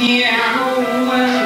يعوم